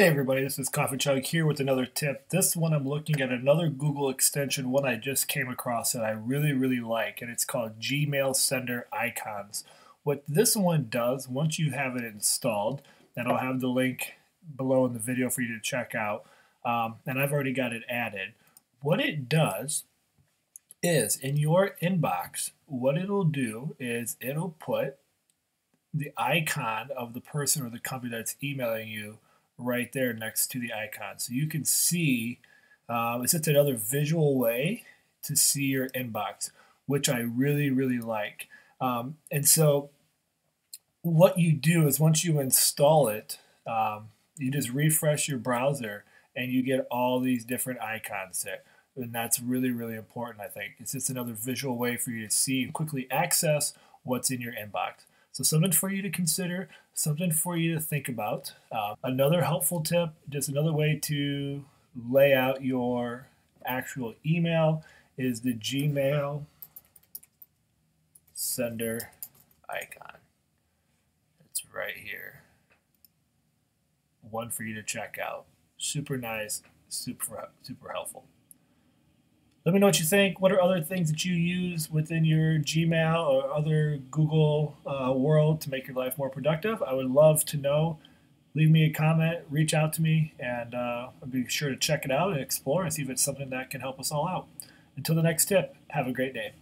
Hey everybody, this is Coffee Chug here with another tip. This one I'm looking at another Google extension, one I just came across that I really, really like, and it's called Gmail Sender Icons. What this one does, once you have it installed, and I'll have the link below in the video for you to check out, um, and I've already got it added. What it does is in your inbox, what it'll do is it'll put the icon of the person or the company that's emailing you right there next to the icon. So you can see, uh, it's just another visual way to see your inbox, which I really, really like. Um, and so what you do is once you install it, um, you just refresh your browser and you get all these different icons there. And that's really, really important, I think. It's just another visual way for you to see and quickly access what's in your inbox. So something for you to consider, something for you to think about. Uh, another helpful tip, just another way to lay out your actual email is the Gmail sender icon. It's right here. One for you to check out. Super nice, super super helpful. Let me know what you think. What are other things that you use within your Gmail or other Google uh, world to make your life more productive? I would love to know. Leave me a comment, reach out to me, and uh, I'll be sure to check it out and explore and see if it's something that can help us all out. Until the next tip, have a great day.